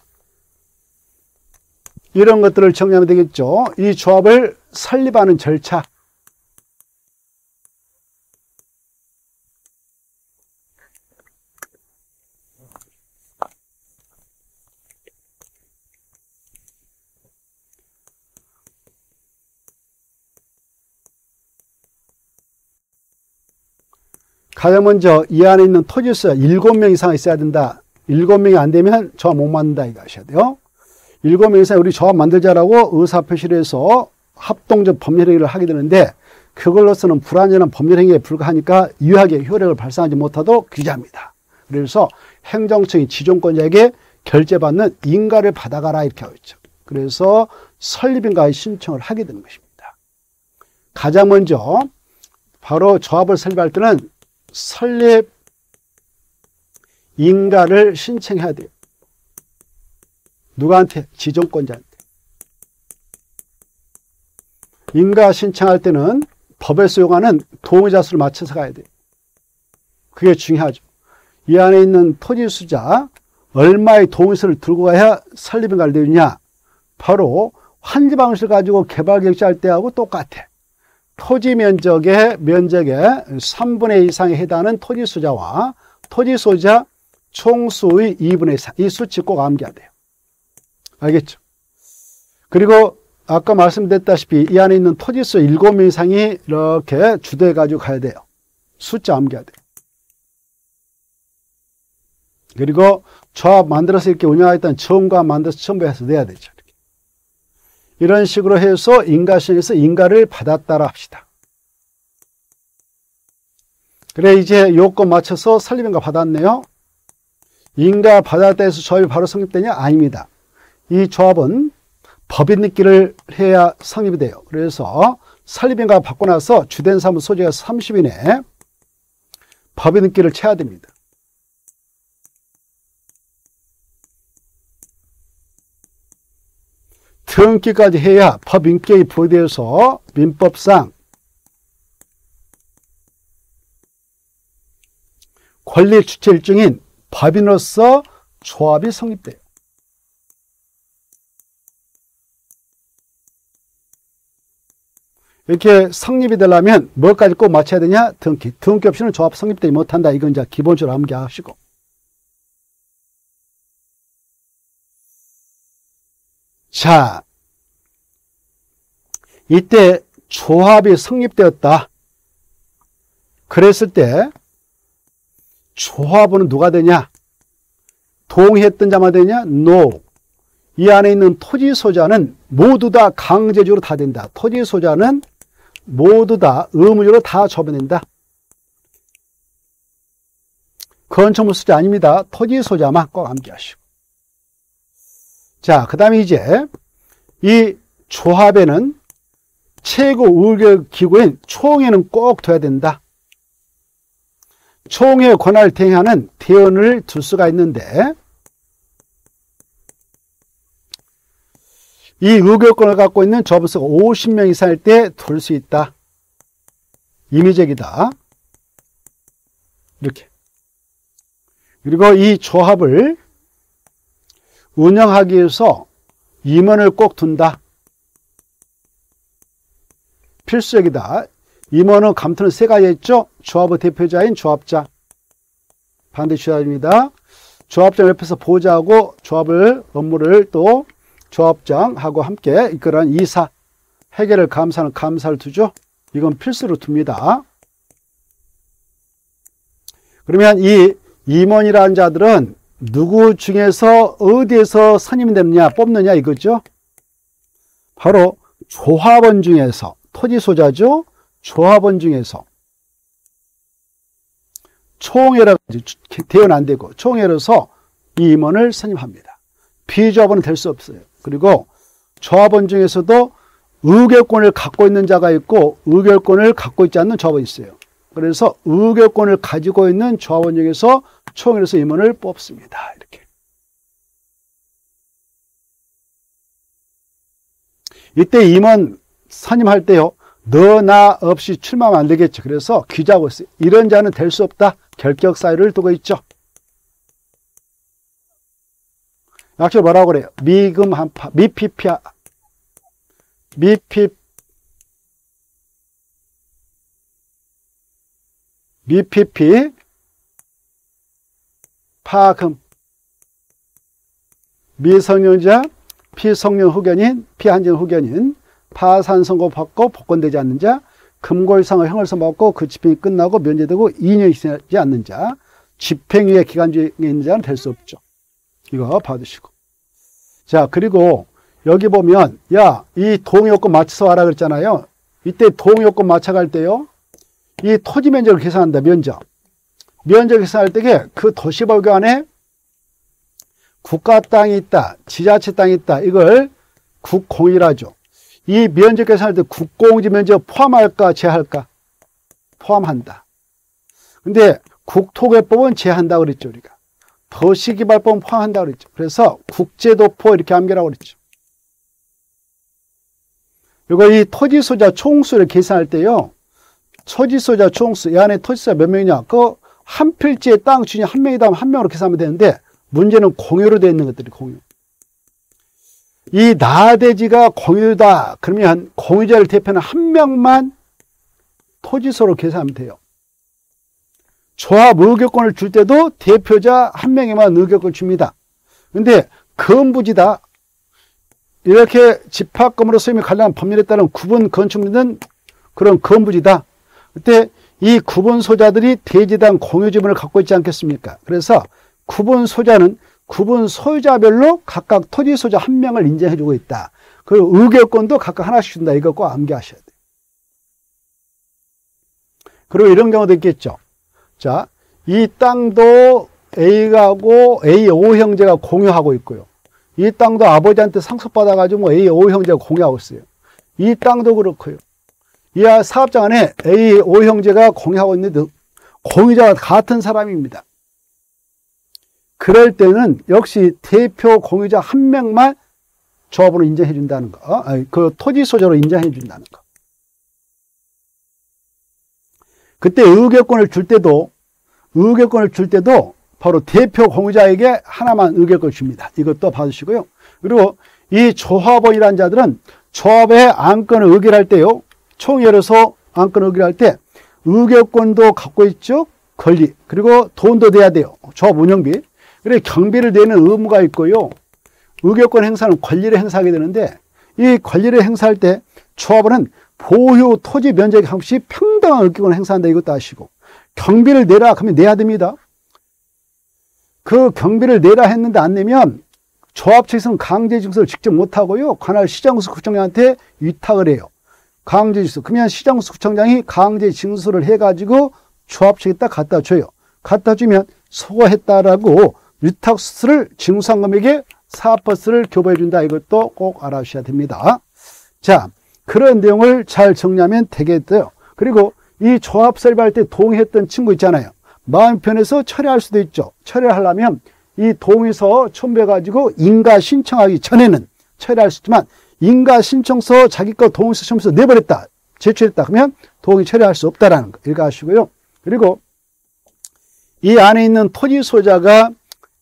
이런 것들을 정리하면 되겠죠. 이 조합을 설립하는 절차. 가장 먼저 이 안에 있는 토지수가 7명 이상 있어야 된다. 7명이 안 되면 조합 못 만든다 이거 하셔야 돼요. 7명 이상 우리 조합 만들자라고 의사표시를 해서 합동적 법률행위를 하게 되는데 그걸로서는 불완전한 법률행위에 불과하니까 유하게 효력을 발생하지 못하도록 규제합니다. 그래서 행정청이 지정권자에게 결제받는 인가를 받아가라 이렇게 하고 있죠. 그래서 설립인가의 신청을 하게 되는 것입니다. 가장 먼저 바로 조합을 설립할 때는 설립 인가를 신청해야 돼요. 누구한테? 지정권자한테. 인가 신청할 때는 법에서 요구하는 동의자 수를 맞춰서 가야 돼요. 그게 중요하죠. 이 안에 있는 토지 수자 얼마의 동의서를 들고 가야 설립인가를 내느냐? 바로 환지 방식을 가지고 개발 결제할 때하고 똑같아. 토지 면적의 면적의 3분의 이상에 해당하는 토지 수자와 토지 소자 총수의 2분의 4. 이 수치 꼭 암기해야 돼요. 알겠죠? 그리고 아까 말씀드렸다시피 이 안에 있는 토지수 7명 이상이 이렇게 주도해 가지고 가야 돼요. 숫자 암기해야 돼요. 그리고 조합 만들어서 이렇게 운영하겠다는 정과 만들어서 첨부해서 내야 되죠. 이런 식으로 해서 인가시에서 인가를 받았다라 합시다. 그래 이제 요건 맞춰서 설립인가 받았네요. 인가 받았다 해서 조합이 바로 성립되냐? 아닙니다. 이 조합은 법인 등기를 해야 성립이 돼요. 그래서 설립인가 받고 나서 주된 사무 소재가 30일 내 법인 등기를 채야 됩니다. 등기까지 해야 법인격이 부여되어서 민법상 권리 주체 일종인 법인으로서 조합이 성립돼요. 이렇게 성립이 되려면 뭐까지 꼭 맞춰야 되냐? 등기. 등기 없이는 조합 성립되지 못한다. 이건 이제 기본적으로 암기하시고. 자, 이때 조합이 성립되었다. 그랬을 때 조합은 누가 되냐? 동의했던 자만 되냐? No. 이 안에 있는 토지 소자는 모두 다 강제적으로 다 된다. 토지 소자는 모두 다 의무적으로 다 접어낸다. 건축물 소자 아닙니다. 토지 소자만 꼭 암기하시고. 자, 그 다음에 이제 이 조합에는 최고 의결 기구인 총회는 꼭 둬야 된다. 총회 권한을 대행하는 대원을 둘 수가 있는데 이 의결권을 갖고 있는 조합수가 50명 이상일 때 둘 수 있다. 임의적이다. 이렇게. 그리고 이 조합을 운영하기 위해서 임원을 꼭 둔다. 필수적이다. 임원은 감투는 세 가지 있죠. 조합의 대표자인 조합자. 반드시 조합입니다. 조합장 옆에서 보좌하고 조합을 업무를 또 조합장하고 함께 이끌어간 이사 해결을 감사하는 감사를 두죠. 이건 필수로 둡니다. 그러면 이 임원이라는 자들은 누구 중에서 어디에서 선임이 되느냐 뽑느냐 이거죠. 바로 조합원 중에서 토지 소자죠. 조합원 중에서 총회라 대원 안 되고 총회로서 이 임원을 선임합니다. 비조합원은 될 수 없어요. 그리고 조합원 중에서도 의결권을 갖고 있는 자가 있고 의결권을 갖고 있지 않는 조합원이 있어요. 그래서 의결권을 가지고 있는 조합원 중에서 총회에서 임원을 뽑습니다. 이렇게. 이때 임원 선임할 때요. 너 나 없이 출마하면 안 되겠죠. 그래서 귀자고 있어요. 이런 자는 될 수 없다. 결격 사유를 두고 있죠. 약속 뭐라고 그래요? 미금 한파, 미피피아, 미피, 미피피, 파금, 미성년자, 피성년 후견인, 피한전 후견인, 파산 선고 받고 복권되지 않는 자, 금골상을 형을서 받고 그 집행이 끝나고 면제되고 2년이 지나지 않는 자, 집행유예 기간 중에 있는 자는 될 수 없죠. 이거 받으시고. 자, 그리고 여기 보면, 야, 이 동요권 맞춰서 와라 그랬잖아요. 이때 동요권 맞춰갈 때요. 이 토지 면적을 계산한다, 면적. 면적 계산할 때에 그 도시벌교 안에 국가 땅이 있다, 지자체 땅이 있다, 이걸 국공이라죠. 이 면적 계산할 때 국공지 면적 포함할까, 제할까? 포함한다. 근데 국토개법은 제한다 그랬죠, 우리가. 도시개발법 포함한다 그랬죠. 그래서 국제도포 이렇게 암기라고 그랬죠. 그리고 이 토지소자 총수를 계산할 때요. 토지소자 총수, 이 안에 토지소자 몇 명이냐? 그 한 필지의 땅 주인이 한 명이다 하면 한 명으로 계산하면 되는데 문제는 공유로 되어 있는 것들이 공유. 이 나대지가 공유다. 그러면 공유자를 대표하는 한 명만 토지소로 계산하면 돼요. 조합 의결권을 줄 때도 대표자 한 명에만 의결권을 줍니다. 근데 건부지다. 이렇게 집합금으로 소임이 관련 법률에 따른 구분 건축물은 그런 건부지다. 그때 이 구분 소자들이 대지당 공유 지분을 갖고 있지 않겠습니까? 그래서 구분 소자는 구분 소유자별로 각각 토지 소자 한 명을 인정해주고 있다. 그 의결권도 각각 하나씩 준다. 이거 꼭 암기하셔야 돼요. 그리고 이런 경우도 있겠죠. 자, 이 땅도 A가고 A5 형제가 공유하고 있고요. 이 땅도 아버지한테 상속받아가지고 뭐 A5 형제가 공유하고 있어요. 이 땅도 그렇고요. 이 사업장 안에 A5 형제가 공유하고 있는데 공유자가 같은 사람입니다. 그럴 때는 역시 대표 공유자 한 명만 조합으로 인정해 준다는 거. 그 토지 소재로 인정해 준다는 거. 그때 의결권을 줄 때도 의결권을 줄 때도 바로 대표 공유자에게 하나만 의결권을 줍니다. 이것도 봐주시고요. 그리고 이 조합원이라는 자들은 조합의 안건을 의결할 때요. 총열어서 안건을 의결할 때 의결권도 갖고 있죠. 권리. 그리고 돈도 내야 돼요. 조합 운영비. 그래 경비를 내는 의무가 있고요. 의결권 행사는 권리를 행사하게 되는데 이 권리를 행사할 때 조합원은 보유 토지 면적 없이 평등한 의결권을 행사한다 이것도 아시고 경비를 내라 하면 내야 됩니다. 그 경비를 내라 했는데 안 내면 조합 측에서는 강제 징수를 직접 못하고요. 관할 시장수 구청장한테 위탁을 해요. 강제 징수. 그러면 시장수 구청장이 강제 징수를 해가지고 조합 측에 딱 갖다 줘요. 갖다 주면 소거했다라고 위탁수를 징수한금액에 4%를 교부해 준다. 이것도 꼭 알아주셔야 됩니다. 자, 그런 내용을 잘 정리하면 되겠고요. 그리고 이 조합 설립할 때 동의했던 친구 있잖아요. 마음 편해서 철회할 수도 있죠. 철회하려면 이 동의서 첨부해가지고 인가 신청하기 전에는 철회할 수 있지만 인가 신청서 자기 거 동의서 시험서 내버렸다. 제출했다. 그러면 동의 처리할 수 없다라는 거 읽어하시고요. 그리고 이 안에 있는 토지 소자가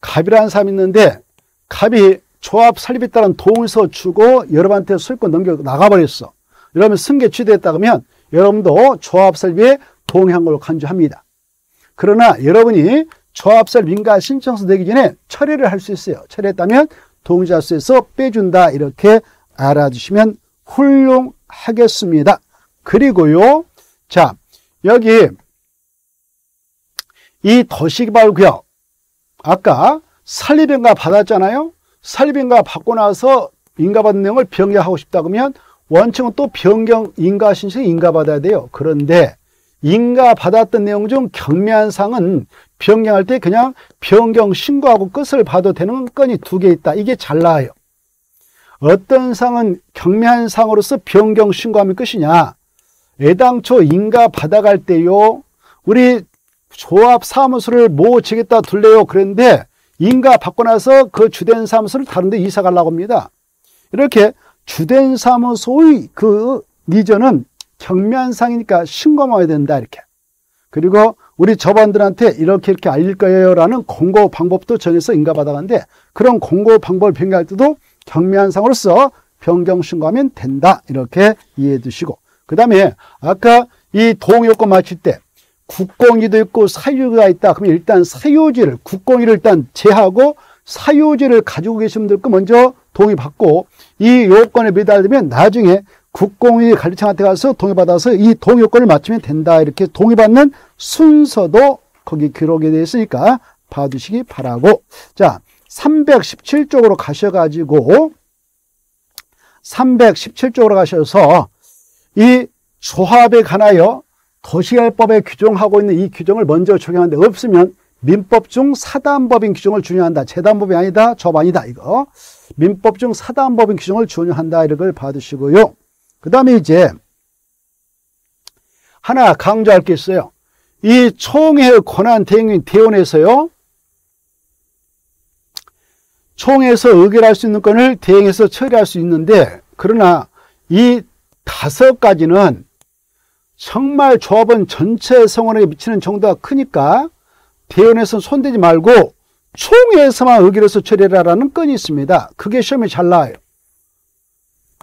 갑이라는 사람이 있는데 갑이 조합 설립에 따른 동의서 주고 여러분한테 소유권 넘겨 나가버렸어. 여러분 승계 취득했다 그러면 여러분도 조합 설립에 동의한 걸로 간주합니다. 그러나 여러분이 조합 설립 인가 신청서 내기 전에 처리를 할 수 있어요. 처리했다면 동의자 수에서 빼준다 이렇게 알아주시면 훌륭하겠습니다. 그리고요. 자, 여기 이 도시개발구역 아까 산리변가 받았잖아요. 산리변가 받고 나서 인가받은 내용을 변경하고 싶다 그러면 원칙은 또 변경 인가 신청 인가받아야 돼요. 그런데 인가받았던 내용 중 경미한 상은 변경할 때 그냥 변경 신고하고 끝을 봐도 되는 건이 두 개 있다. 이게 잘 나와요. 어떤 상은 경미한 상으로서 변경 신고하면 끝이냐. 애당초 인가 받아갈 때요. 우리 조합 사무소를 뭐 지겠다 둘래요. 그랬는데 인가 받고 나서 그 주된 사무소를 다른 데 이사 가려고 합니다. 이렇게 주된 사무소의 그 니저는 경미한상이니까 신고만 해야 된다 이렇게. 그리고 우리 저반들한테 이렇게 이렇게 알릴 거예요 라는 공고 방법도 정해서 인가받아가는데 그런 공고 방법을 변경할 때도 경미한상으로서 변경 신고하면 된다 이렇게 이해해 두시고 그 다음에 아까 이 동요권 맞출 때 국공이도 있고 사유가 있다. 그러면 일단 사유지를 국공이를 일단 제하고 사유지를 가지고 계신 분들 거 먼저 동의받고 이 요건에 매달리면 나중에 국공이 관리청한테 가서 동의받아서 이 동의요건을 맞추면 된다. 이렇게 동의받는 순서도 거기 기록이 되어 있으니까 봐두시기 바라고. 자, 317쪽으로 가셔가지고 317쪽으로 가셔서 이 조합에 관하여 도시개발법에 규정하고 있는 이 규정을 먼저 적용하는데 없으면 민법 중 사단법인 규정을 준용한다. 재단법이 아니다. 조 아니다. 이거. 민법 중 사단법인 규정을 준용한다. 이걸 받으시고요. 그 다음에 이제 하나 강조할 게 있어요. 이 총회 권한 대행인 대원에서요. 총회에서 의결할 수 있는 건을 대행해서 처리할 수 있는데 그러나 이 다섯 가지는 정말 조합은 전체 성원에 미치는 정도가 크니까 대원에서 손대지 말고 총회에서만 의결해서 처리하라는 건이 있습니다. 그게 시험에 잘 나와요.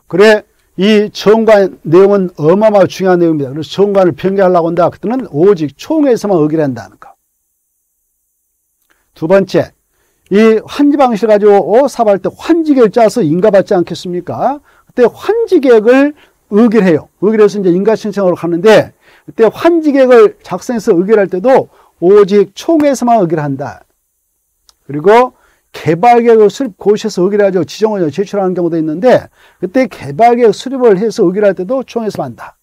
그래 이 정관 내용은 어마어마하게 중요한 내용입니다. 그래서 정관을 변경하려고 한다. 그때는 오직 총회에서만 의결한다는 거. 두 번째, 이 환지 방식을 가지고 사업할 때 환지계획 짜서 인가받지 않겠습니까? 그때 환지계획을 의결해요. 의결해서 이제 인가 신청으로 가는데 그때 환지계획을 작성해서 의결할 때도 오직 총회에서만 의결한다. 그리고 개발계획을 수립 고시에서 의결하죠. 지정원을 제출하는 경우도 있는데 그때 개발계획 수립을 해서 의결할 때도 총회에서 한다.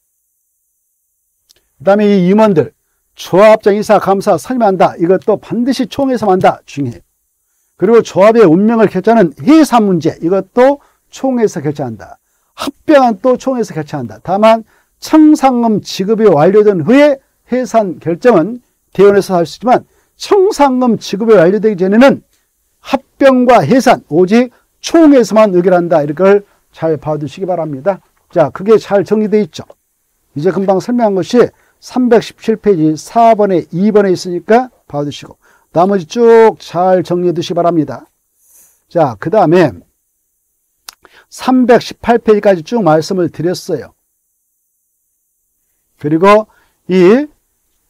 그 다음에 이 임원들 조합장 이사 감사 선임한다. 이것도 반드시 총회에서 한다. 중요해요. 그리고 조합의 운명을 결정하는 해산 문제 이것도 총회에서 결정한다. 합병안 또 총회에서 결정한다. 다만 청상금 지급이 완료된 후에 해산 결정은 대원에서 할 수 있지만 청상금 지급이 완료되기 전에는 합병과 해산 오직 총회에서만 의결한다. 이걸 잘 봐두시기 바랍니다. 자, 그게 잘 정리되어 있죠. 이제 금방 설명한 것이 317페이지 4번에 2번에 있으니까 봐두시고 나머지 쭉 잘 정리해 두시기 바랍니다. 자, 그 다음에 318페이지까지 쭉 말씀을 드렸어요. 그리고 이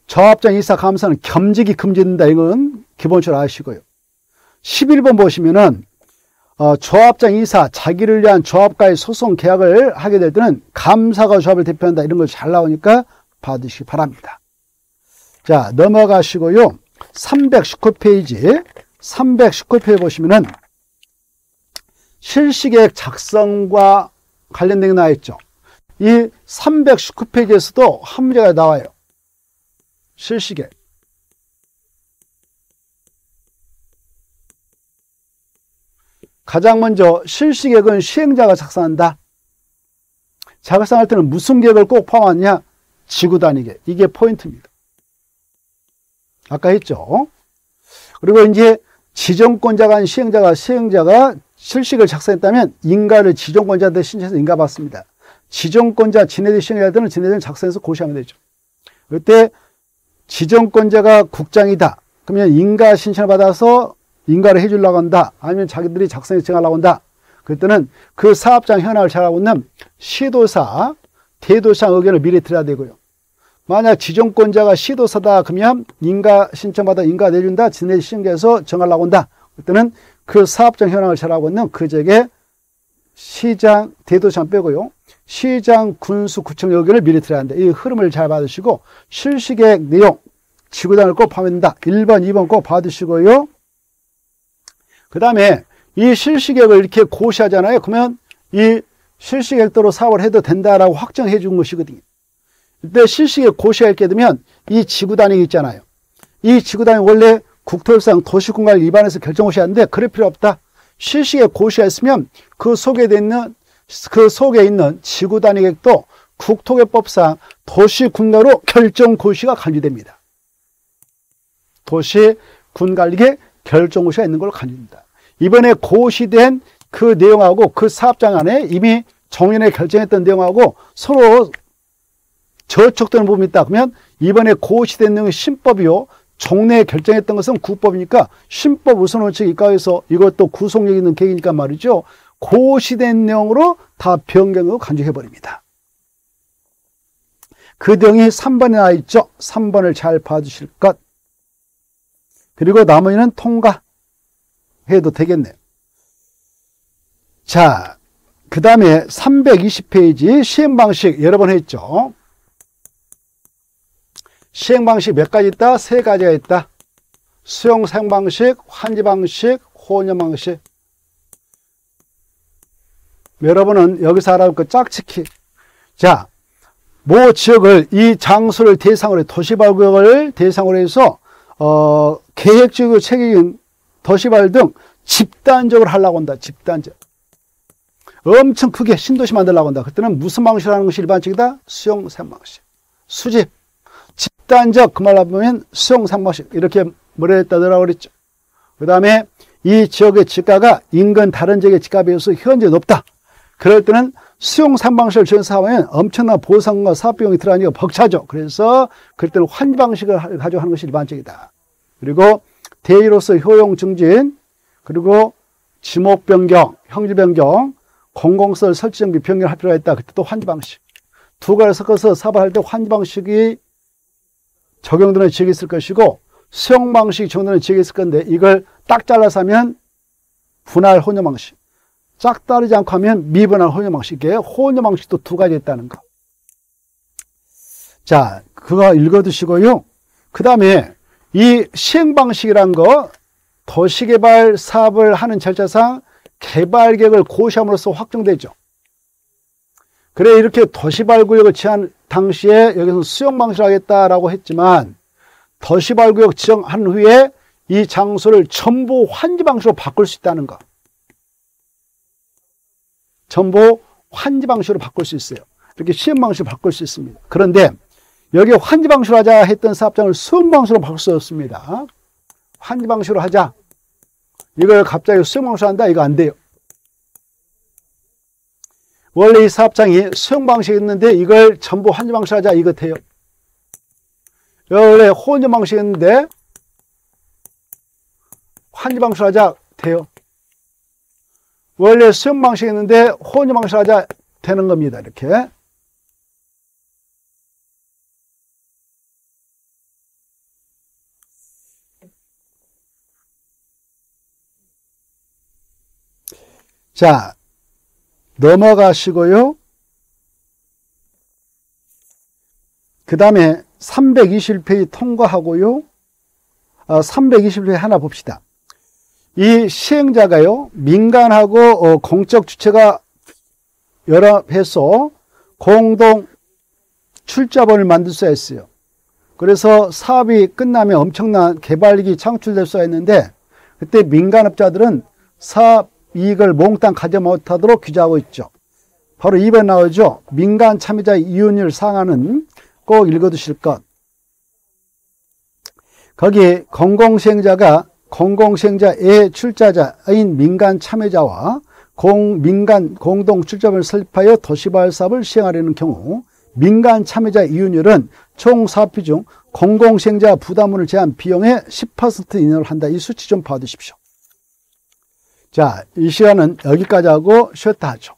저합장 이사 감사는 겸직이 금지된다. 이건 기본적으로 아시고요. 11번 보시면은 어, 조합장 이사 자기를 위한 조합과의 소송 계약을 하게 될 때는 감사가 조합을 대표한다 이런 걸 잘 나오니까 받으시기 바랍니다. 자 넘어가시고요. 319페이지 319페이지 보시면은 실시계획 작성과 관련된 게 나와 있죠. 이 319페이지에서도 한 문제가 나와요. 실시계획. 가장 먼저 실시계획은 시행자가 작성한다. 작성할 때는 무슨 계획을 꼭 포함하냐? 지구 단위계. 이게 포인트입니다. 아까 했죠. 그리고 이제 지정권자가 시행자가 시행자가 실식을 작성했다면 인가를 지정권자한테 신청해서 인가 받습니다. 지정권자 지네들 신청해야 되는 지네들 작성해서 고시하면 되죠. 그때 지정권자가 국장이다. 그러면 인가 신청을 받아서 인가를 해주려고 한다. 아니면 자기들이 작성해서 정하려고 한다. 그때는 그 사업장 현황을 잘 알고 있는 시도사, 대도시장 의견을 미리 들어야 되고요. 만약 지정권자가 시도사다 그러면 인가 신청받아 인가 내준다. 지네 신청해서 정하려고 한다. 그때는 그 사업장 현황을 잘 알고 있는 그 지역의 시장, 대도시장 빼고요. 시장, 군수, 구청 의견을 미리 들어야 한다. 이 흐름을 잘 받으시고 실시계획 내용, 지구단을 꼭 파면다. 1번, 2번 꼭 받으시고요. 그 다음에 이 실시계획을 이렇게 고시하잖아요. 그러면 이 실시계획대로 사업을 해도 된다라고 확정해 준 것이거든요. 이때 실시계획 고시하게 되면 이 지구단위 있잖아요. 이 지구단위 원래 국토협상 도시공간 위반해서 결정고시 하는데 그럴 필요 없다. 실시계획 고시했으면 그 속에 있는 그 속에 있는 지구 단위 계획도 국토개법상 도시군가로 결정 고시가 간주됩니다. 도시 군관리계 결정 고시가 있는 걸로 간주됩니다. 이번에 고시된 그 내용하고 그 사업장 안에 이미 정년에 결정했던 내용하고 서로 저촉되는 부분이 있다. 그러면 이번에 고시된 내용이 신법이요. 종래에 결정했던 것은 구법이니까 신법 우선 원칙 이과에서 이것도 구속력 있는 계획이니까 말이죠. 고시된 내용으로 다 변경하고 간주해 버립니다. 그 내용이 3번에 나와 있죠. 3번을 잘 봐주실 것. 그리고 나머지는 통과해도 되겠네요. 자, 그 다음에 320페이지 시행방식 여러 번 했죠. 시행 방식 몇 가지 있다? 세 가지가 있다. 수용 사용 방식, 환지 방식, 혼용방식. 여러분은 여기서 알아볼 거 짝짓기. 자, 모 지역을 이 장소를 대상으로 도시발구역을 대상으로 해서 어, 계획적으로 책임진 도시발 등 집단적으로 하려고 한다. 집단적. 엄청 크게 신도시 만들려고 한다. 그때는 무슨 방식으로 하는 것이 일반적이다? 수용 사용 방식. 수집. 집단적 그 말로 보면 수용 사용방식. 이렇게 뭐라 했다더라고 그랬죠. 그 다음에 이 지역의 집가가 인근 다른 지역의 집가에 비해서 현재 높다. 그럴 때는 수용 상방식을 전사하면 엄청난 보상과 사업비용이 들어가니까 벅차죠. 그래서 그럴 때는 환 방식을 가지고 하는 것이 일반적이다. 그리고 대의로서 효용 증진, 그리고 지목 변경, 형질 변경, 공공설 설치 정비 변경할 필요가 있다. 그때도 환지 방식. 두 가지 섞어서 사업할 때 환지 방식이 적용되는 지역이 있을 것이고 수용 방식이 적용되는 지역이 있을 건데 이걸 딱 잘라서 하면 분할 혼용 방식. 짝 따르지 않고 하면 미분할 혼용 방식이에요. 혼용 방식도 두 가지 있다는 거. 자, 그거 읽어두시고요. 그 다음에 이 시행 방식이란 거 도시개발 사업을 하는 절차상 개발 계획을 고시함으로써 확정되죠. 그래 이렇게 도시발구역을 지한 당시에 여기서 수용 방식을 하겠다라고 했지만 도시발구역 지정한 후에 이 장소를 전부 환지 방식으로 바꿀 수 있다는 거. 전부 환지 방식으로 바꿀 수 있어요. 이렇게 시험 방식으로 바꿀 수 있습니다. 그런데 여기 환지 방식으로 하자 했던 사업장을 수험 방식으로 바꿀 수 없습니다. 환지 방식으로 하자. 이걸 갑자기 수용 방식으로 한다? 이거 안 돼요. 원래 이 사업장이 수용 방식이었는데 이걸 전부 환지 방식으로 하자. 이거 돼요. 원래 혼전 방식이었는데 환지 방식으로 하자. 돼요. 원래 수용 방식이었는데 혼전 방식으로 하자. 되는 겁니다. 이렇게. 자, 넘어가시고요. 그 다음에 321페이지 통과하고요. 어, 321페이지 하나 봅시다. 이 시행자가요, 민간하고 어, 공적 주체가 연합해서 공동 출자본을 만들 수가 있어요. 그래서 사업이 끝나면 엄청난 개발익이 창출될 수가 있는데 그때 민간업자들은 사업 이익을 몽땅 가져 못하도록 규제하고 있죠. 바로 2번 나오죠. 민간 참여자 이윤율 상한은 꼭 읽어두실 것. 거기 공공시행자가 공공시행자의 출자자인 민간 참여자와 공민간 공동 출자를 설립하여 도시발 사업을 시행하려는 경우 민간 참여자 이윤율은 총 사업비 중 공공시행자 부담을 제한 비용의 10% 이내로 한다. 이 수치 좀 봐두십시오. 자, 이 시간은 여기까지 하고 쉬었다 하죠.